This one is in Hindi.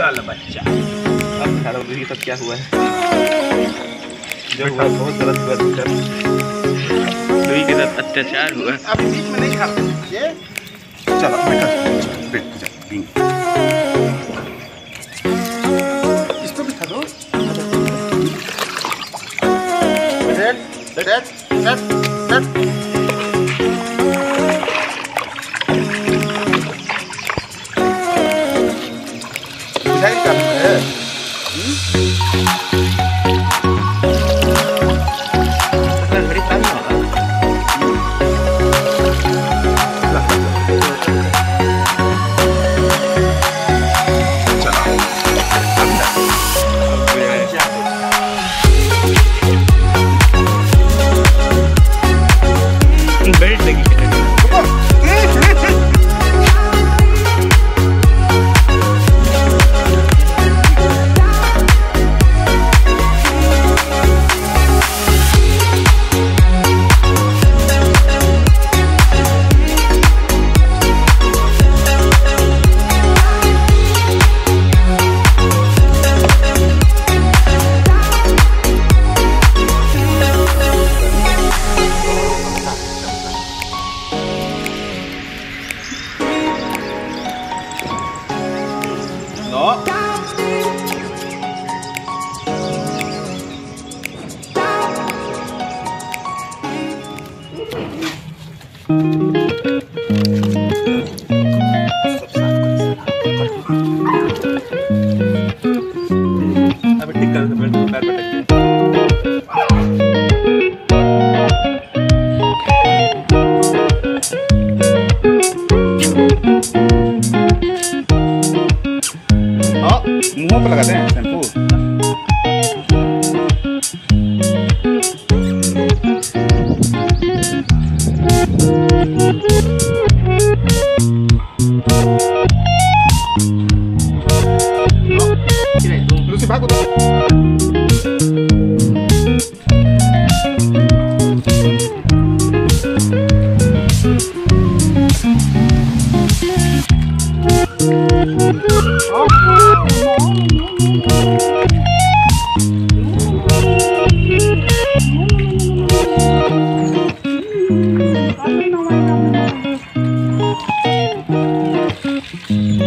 चल बच्चा अब खड़ा ये सब क्या हुआ है जो हुआ बहुत गलत हुआ के तो तो साथ अत्याचार हुआ अब बीच में नहीं खा ये चलो बेटा बैठ जा इसको भी खा दो red red red red 走。